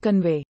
convey